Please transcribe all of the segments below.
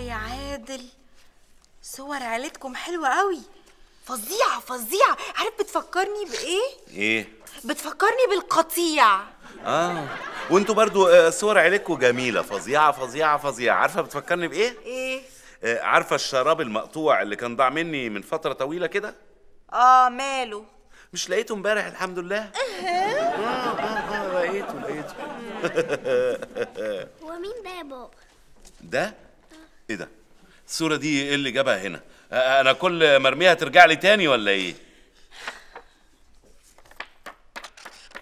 يا عادل. صور عيلتكم حلوة قوي. فظيعة فظيعة. عارف بتفكرني بإيه؟ إيه؟ بتفكرني بالقطيع. آه. وأنتوا برضو آه، صور عيلتكم جميلة. فظيعة فظيعة فظيعة. عارفة بتفكرني بإيه؟ إيه؟ آه، عارفة الشراب المقطوع اللي كان ضاع مني من فترة طويلة كده؟ آه ماله؟ مش لقيته امبارح الحمد لله؟ أه. آه آه لقيته لقيته. هو مين ده يا بابا؟ ده؟ إيه ده؟ الصورة دي إيه اللي جابها هنا؟ أنا كل مرميها ترجع لي تاني ولا إيه؟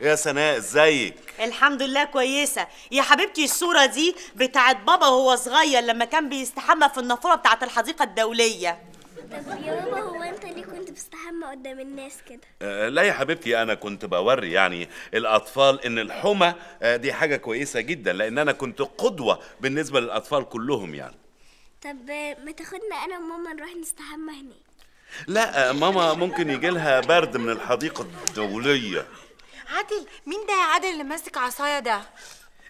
يا سناء إزيك؟ الحمد لله كويسة. يا حبيبتي الصورة دي بتاعت بابا وهو صغير لما كان بيستحمى في النافورة بتاعت الحديقة الدولية. طب يا بابا هو أنت ليه كنت بتستحمى قدام الناس كده؟ آه، لا يا حبيبتي أنا كنت بوري يعني الأطفال إن الحمى آه، دي حاجة كويسة جدا لأن أنا كنت قدوة بالنسبة للأطفال كلهم يعني. طب ما تاخدنا أنا وماما نروح نستحمى هناك. لا ماما ممكن يجي لها برد من الحديقة الدولية. عادل مين ده يا عادل اللي ماسك عصاية ده؟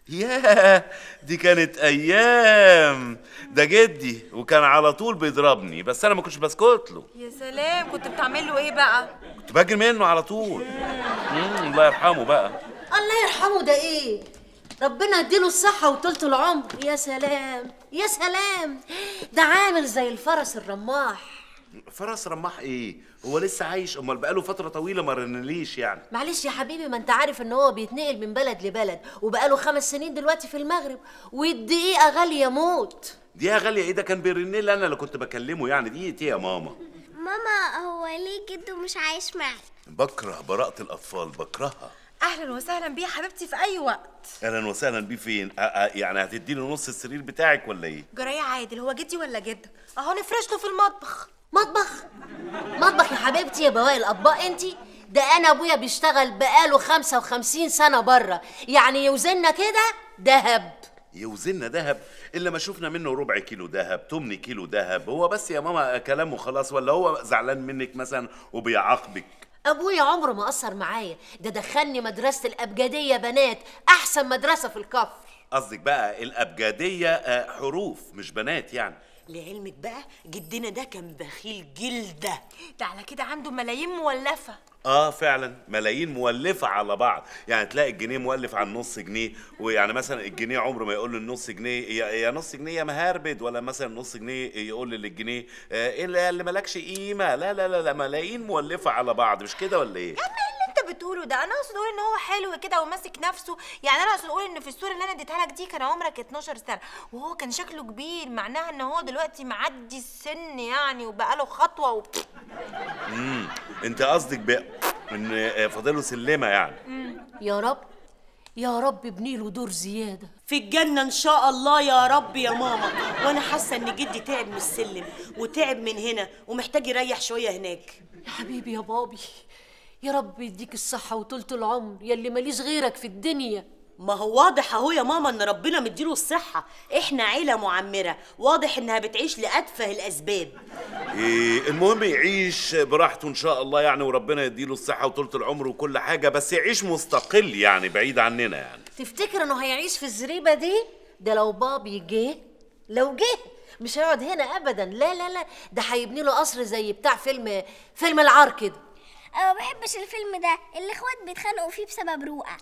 ياه دي كانت أيام. ده جدي وكان على طول بيضربني بس أنا ما كنتش بسكت له. يا سلام كنت بتعمل له إيه بقى؟ كنت بجري منه على طول. الله يرحمه بقى. الله يرحمه ده إيه؟ ربنا يديله الصحة وطولة العمر. يا سلام يا سلام. ده عامل زي الفرس الرماح. فرس رماح إيه؟ هو لسه عايش؟ أمال بقاله فترة طويلة ما رنليش يعني. معلش يا حبيبي ما أنت عارف إن هو بيتنقل من بلد لبلد وبقاله خمس سنين دلوقتي في المغرب والدقيقة غالية موت. دي يا غالية؟ إيه ده؟ كان بيرن لي أنا اللي كنت بكلمه يعني. دي إيه يا ماما. ماما هو ليه جده مش عايش معي بكره براءة الأطفال بكرهها. أهلا وسهلا بيه يا حبيبتي في أي وقت. أهلا وسهلا بيه فين؟ يعني هتديله نص السرير بتاعك ولا إيه؟ جراية عادل هو جدي ولا جدك؟ أهو نفرش له في المطبخ. مطبخ. مطبخ يا حبيبتي يا بواقي الأطباق انتي ده أنا أبويا بيشتغل بقاله 55 سنة بره. يعني يوزننا كده دهب. يوزننا دهب؟ إلا ما شفنا منه ربع كيلو دهب تمن كيلو دهب. هو بس يا ماما كلامه خلاص ولا هو زعلان منك مثلا وبيعاقبك؟ أبويا عمره ما قصر معايا. ده دخلني مدرسة الأبجدية بنات أحسن مدرسة في الكفر. قصدك بقى الأبجدية آه، حروف مش بنات يعني. لعلمك بقى جدنا ده كان بخيل جلدة. ده على كده عنده ملايين مولفة. آه فعلا ملايين مولفة على بعض. يعني تلاقي الجنيه مولف على النص جنيه ويعني مثلا الجنيه عمره ما يقول للنص جنيه يا, نص جنيه يا مهربد ولا مثلا نص جنيه يقول للجنيه آه إيه اللي مالكش قيمة. لا لا لا لا ملايين مولفة على بعض. مش كده ولا إيه؟ بتقوله ده. أنا أقصد أقول إن هو حلو كده وماسك نفسه. يعني أنا أقصد أقول إن في الصورة اللي أنا اديتها لك دي كان عمرك 12 سنة. وهو كان شكله كبير معناها إن هو دلوقتي معدي السن يعني وبقاله خطوة و... امم أنت قصدك بقى إن فاضله سلمة يعني. يا رب يا رب ابني له دور زيادة. في الجنة إن شاء الله يا رب يا ماما. وأنا حاسة إن جدي تعب من السلم وتعب من هنا ومحتاج يريح شوية هناك. يا حبيبي يا بابي يا رب يديك الصحة وطولة العمر يلي ماليش غيرك في الدنيا. ما هو واضح أهو يا ماما إن ربنا مديله الصحة. إحنا عيلة معمرة واضح إنها بتعيش لأتفه الأسباب. إيه المهم يعيش براحته إن شاء الله يعني وربنا يديله الصحة وطولة العمر وكل حاجة بس يعيش مستقل يعني بعيد عننا يعني. تفتكر إنه هيعيش في الزريبة دي؟ ده لو بابي جه لو جه مش هيقعد هنا ابدا. لا لا لا ده هيبني له قصر زي بتاع فيلم فيلم العار كده. أنا ما بحبش الفيلم ده. الإخوات بيتخانقوا فيه بسبب رؤى.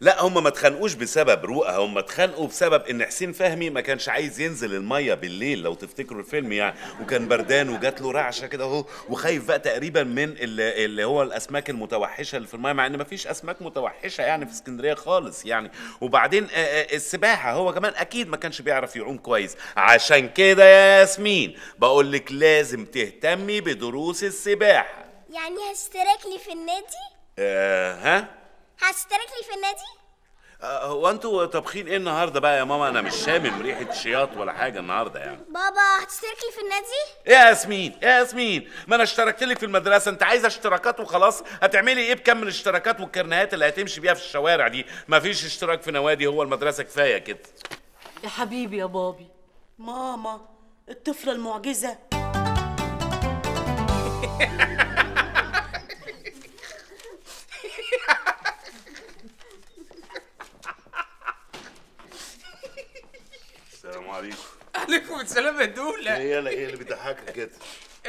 لا هم ما اتخانقوش بسبب رؤى. هم اتخانقوا بسبب إن حسين فهمي ما كانش عايز ينزل المية بالليل لو تفتكروا الفيلم يعني. وكان بردان وجات له رعشة كده أهو. وخايف بقى تقريبا من اللي, اللي هو الأسماك المتوحشة اللي في المية مع إن ما فيش أسماك متوحشة يعني في اسكندرية خالص يعني. وبعدين آه، آه، السباحة هو كمان أكيد ما كانش بيعرف يعوم كويس. عشان كده يا ياسمين بقول لك لازم تهتمي بدروس السباحة. يعني هشترك لي في النادي؟ آه ها؟ هشترك لي في النادي؟ آه، هو أنتوا طابخين إيه النهارده بقى يا ماما؟ أنا مش شامم ريحة شياط ولا حاجة النهارده يعني. بابا هتشترك لي في النادي؟ يا ياسمين يا ياسمين ما أنا اشتركت لك في المدرسة انت عايزة اشتراكات وخلاص؟ هتعملي إيه بكم الاشتراكات والكرنيهات اللي هتمشي بيها في الشوارع دي؟ مفيش اشتراك في نوادي هو المدرسة كفاية كده. يا حبيبي يا بابي. ماما الطفلة المعجزة. يا دوله هي لا إيه اللي بيضحكك كده.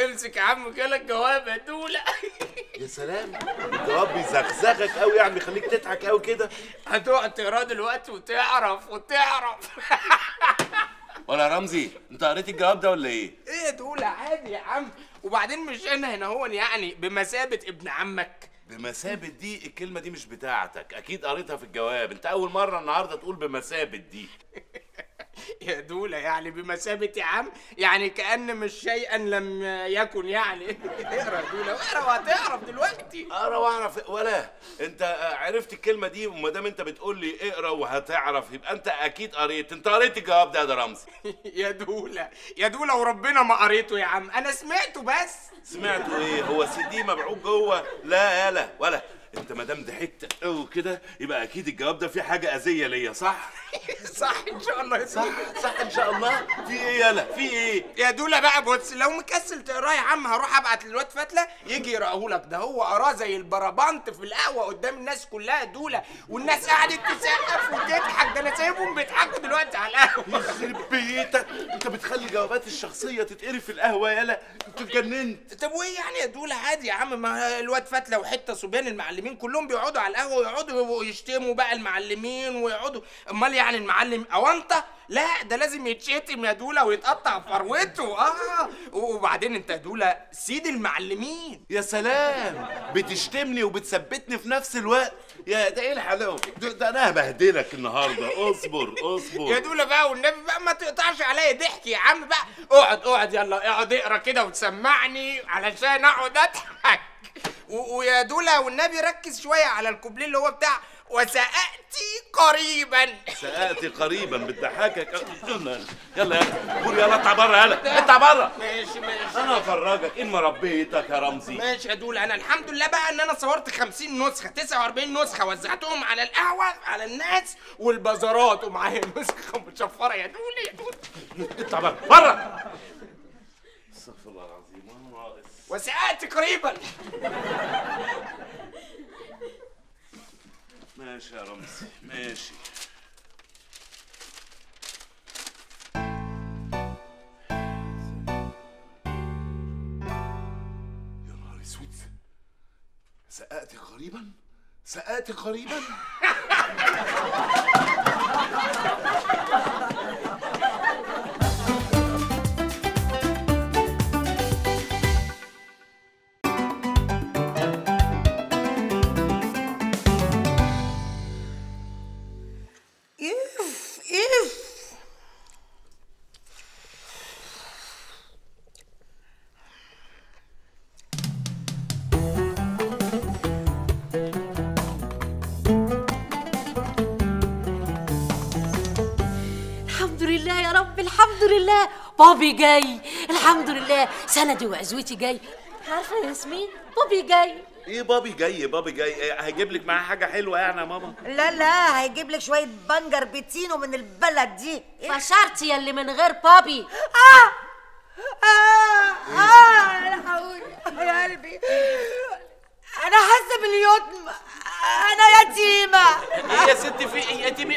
امسك يا عم جالك جواب يا دولة. يا سلام. الجواب بيزغزغك قوي يعني بيخليك تضحك قوي كده. هتقعد تقراه دلوقتي وتعرف وتعرف. ولا رمزي أنت قريت الجواب ده ولا إيه؟ إيه يا دولة؟ عادي يا عم. وبعدين مش أنا هنا هو يعني بمثابة ابن عمك. بمثابة دي الكلمة دي مش بتاعتك. أكيد قريتها في الجواب. أنت أول مرة النهاردة تقول بمثابة دي. يا دولة يعني بمثابة عم يعني كأن مش شيئا لم يكن يعني. اقرأ يا دولة اقرأ وهتعرف دلوقتي. اقرأ واعرف ولا. انت آه، عرفت الكلمة دي وما دام انت بتقول لي اقرأ وهتعرف يبقى انت أكيد قريت. انت قريت الجواب ده يا رمزي. يا دولة يا دولة وربنا ما قريته يا عم. أنا سمعته بس. سمعتوا إيه؟ هو سي دي مبعوث جوه؟ لا يالا ولا. انت ما دام ضحكت قوي كده يبقى أكيد الجواب ده فيه حاجة أذية ليا صح؟ صح إن شاء الله يا صح. صح إن شاء الله. في إيه يالا في إيه؟ يا دولة بقى بص لو مكسل تقراه يا عم هروح أبعت للواد فتلة يجي يقرأه لك. ده هو قراه زي البربنت في القهوة قدام الناس كلها يا دولة والناس قعدت تسقف وتضحك. ده أنا سايبهم بيضحكوا دلوقتي على القهوة. يخرب بيتك. أنت بتخلي جوابات الشخصية تتقري في القهوة يالا أنت اتجننت. طب وإيه يعني يا دولة عادي يا عم ما الواد فتلة وحتة صبيان المعلمين كلهم بيقعدوا على القهوة ويقعدوا يشتموا بقى المعلمين ويقعدوا. أمال يعني المعلم أونطة؟ لا ده لازم يتشتم يا دولة ويتقطع فروته. آه. وبعدين أنت يا دولة سيد المعلمين. يا سلام. بتشتمني وبتثبتني في نفس الوقت. يا ده إيه الحلاوة؟ ده, أنا هبهدلك النهارده. اصبر يا اصبر دولة بقى والنبي بقى ما تقطعش عليا ضحك يا عم بقى. اقعد اقعد يلا اقعد اقرا كده وتسمعني علشان أقعد أضحك. ويا دولة والنبي ركز شوية على الكوبليه اللي هو بتاع وسأأتي قريبا. سأأتي قريبا بتضحكك يلا يلا يلا قول يلا اطلع بره يلا. اطلع بره ماشي ماشي. أنا أفرجك. إن ما ربيتك يا رمزي. ماشي يا دولة أنا الحمد لله بقى إن أنا صورت 50 نسخة 49 نسخة وزعتهم على القهوة على الناس والبازارات. ومعايا نسخة متشفرة يا دولة يا دولة اطلع بره بره استغفر الله العظيم. وسأأتي قريبا ماشي يا رمزي ماشي. يا نهار أسود. سآتي قريبا سآتي قريبا الحمد لله. بابي جاي. الحمد لله. سندي وعزوتي جاي. عارفة يا ياسمين؟ بابي جاي. إيه بابي جاي؟ بابي جاي. إيه هيجيب لك معاه حاجة حلوة يعني يا ماما؟ لا لا هيجيب لك شوية بنجر بيتينو من البلد دي. إيه؟ فشرتي يا اللي من غير بابي. آه! آه! آه يا لهوي يا قلبي أنا حاسه باليتم أنا يتيمه إيه يا ست في إيه يتيمه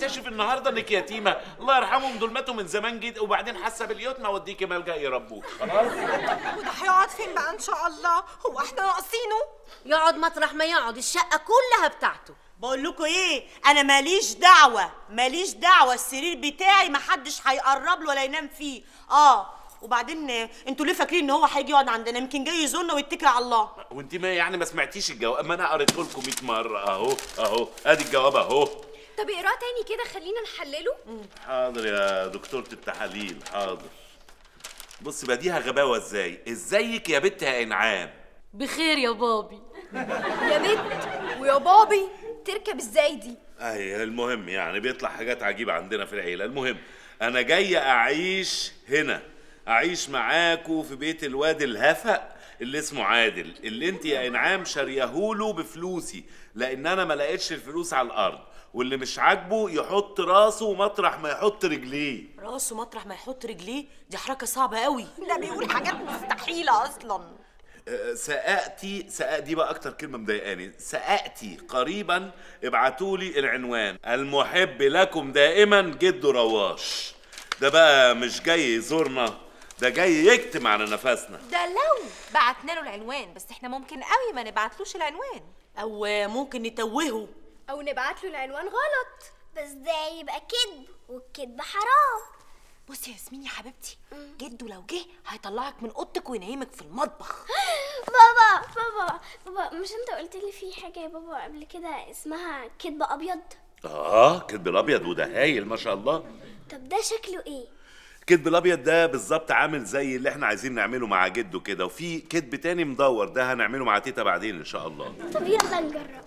تكتشف النهارده إنك يتيمه الله يرحمهم دول ماتوا من زمان جدا وبعدين حاسة باليتمه اوديكي ملجا يربوك خلاص؟ وده هيقعد فين بقى إن شاء الله؟ هو إحنا ناقصينه؟ يقعد مطرح ما يقعد الشقة كلها بتاعته. بقول لكم إيه؟ أنا ماليش دعوة ماليش دعوة السرير بتاعي محدش هيقرب له ولا ينام فيه. آه. وبعدين أنتوا ليه فاكرين إن هو هيجي يقعد عندنا؟ يمكن جاي يزورنا ويتكل على الله. وانت ما يعني ما سمعتيش الجواب؟ ما أنا قريت لكم 100 مرة أهو أهو. أدي الجواب أهو. طب اقراه تاني كده خلينا نحلله. حاضر يا دكتورة التحاليل حاضر. بص بقى دي غباوه إزاي؟ ازيك يا بت يا انعام؟ بخير يا بابي. يا بنت ويا بابي تركب إزاي دي؟ اي المهم يعني بيطلع حاجات عجيبة عندنا في العيلة. المهم أنا جاي أعيش هنا. أعيش معاكو في بيت الواد الهفق اللي اسمه عادل اللي انت يا انعام شاريهوله بفلوسي لأن أنا ما لقيتش الفلوس على الأرض. واللي مش عاجبه يحط راسه مطرح ما يحط رجليه. راسه مطرح ما يحط رجليه؟ دي حركة صعبة قوي. ده بيقول حاجات مستحيلة أصلا. أه، سآتي سأ دي بقى أكتر كلمة مضايقاني. سآتي قريبا ابعتوا لي العنوان. المحب لكم دائما جد رواش. ده بقى مش جاي يزورنا ده جاي يكتم على نفسنا. ده لو بعتنا له العنوان بس إحنا ممكن قوي ما نبعتلوش العنوان. أو ممكن نتوهه. أو نبعت له العنوان غلط. بس ده يبقى كذب والكذب حرام. بصي يا ياسمين يا حبيبتي جده لو جه هيطلعك من أوضتك وينيمك في المطبخ. بابا بابا بابا مش أنت قلت لي في حاجة يا بابا قبل كده اسمها كذب أبيض؟ آه كدب الأبيض وده هايل ما شاء الله. طب ده شكله إيه؟ كدب الأبيض ده بالظبط عامل زي اللي إحنا عايزين نعمله مع جده كده وفي كدب تاني مدور ده هنعمله مع تيتا بعدين إن شاء الله. طب يلا نجرب.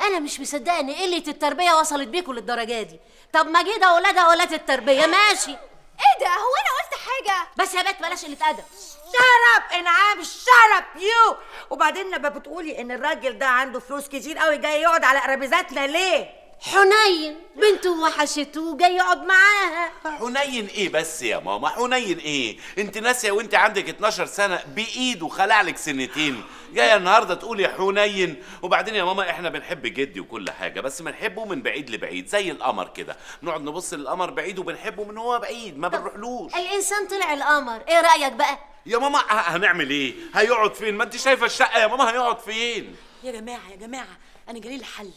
أنا مش مصدقه ان قلة التربية وصلت بيكم للدرجة دي. طب ما جه ده ولادها ولاد التربية ماشي. إيه ده؟ هو أنا قلت حاجة؟ بس يا بنت بلاش قلة أدب. شرب انعام شرب يو وبعدين لما بتقولي إن الراجل ده عنده فلوس كتير قوي جاي يقعد على قرابيزاتنا ليه؟ حنين بنته وحشته جاي يقعد معاها. حنين إيه بس يا ماما؟ حنين إيه؟ أنت ناسية وأنت عندك 12 سنة بايده خلع لك سنتين. جاية النهارده تقولي حنين. وبعدين يا ماما إحنا بنحب جدي وكل حاجة بس بنحبه من بعيد لبعيد زي القمر كده. نقعد نبص للقمر بعيد وبنحبه من هو بعيد ما بنروحلوش. الإنسان طلع القمر إيه رأيك بقى؟ يا ماما هنعمل إيه؟ هيقعد فين؟ ما أنت شايفة الشقة يا ماما هيقعد فين؟ يا جماعة يا جماعة أنا جالي الحل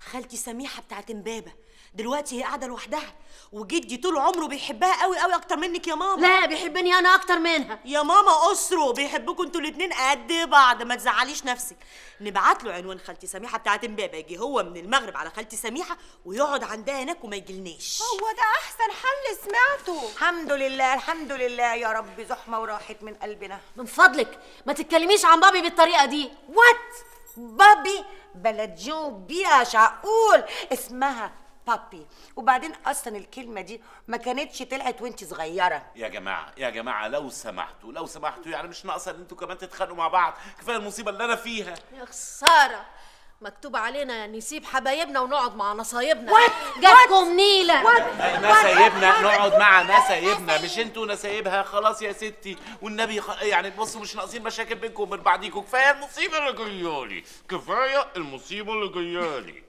خالتي سميحة بتاعت امبابة. دلوقتي هي قاعدة لوحدها وجدي طول عمره بيحبها قوي قوي أكتر منك يا ماما. لا بيحبني أنا أكتر منها. يا ماما اسره بيحبكم أنتوا الاتنين قد بعض. ما تزعليش نفسك. نبعت له عنوان خالتي سميحة بتاعت امبابة. يجي هو من المغرب على خالتي سميحة ويقعد عندها هناك وما يجيلناش. هو ده أحسن حل سمعته. الحمد لله الحمد لله يا رب. زحمة وراحت من قلبنا. من فضلك. ما تتكلميش عن بابي بالطريقة دي. وات بابي بلد جو بيها شعقول اسمها بابي. وبعدين أصلا الكلمة دي ما كانتش طلعت وانت صغيرة. يا جماعة يا جماعة لو سمحتوا لو سمحتوا يعني مش ناقصة إن أنتوا كمان تتخانقوا مع بعض. كفاية المصيبة اللي أنا فيها. يا خسارة. مكتوب علينا نسيب حبايبنا ونقعد مع نصايبنا? جاتكم نيلة. نسايبنا نقعد مع نسايبنا مش أنتوا نسايبها. خلاص يا ستي. والنبي خ... يعني بصوا مش ناقصين مشاكل بينكم وبين بعضيكم. كفاية المصيبة اللي جايالي. كفاية المصيبة اللي جايالي.